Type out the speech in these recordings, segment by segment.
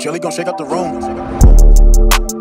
Kelly gon' shake up the room.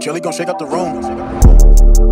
Kelly gon' shake up the room.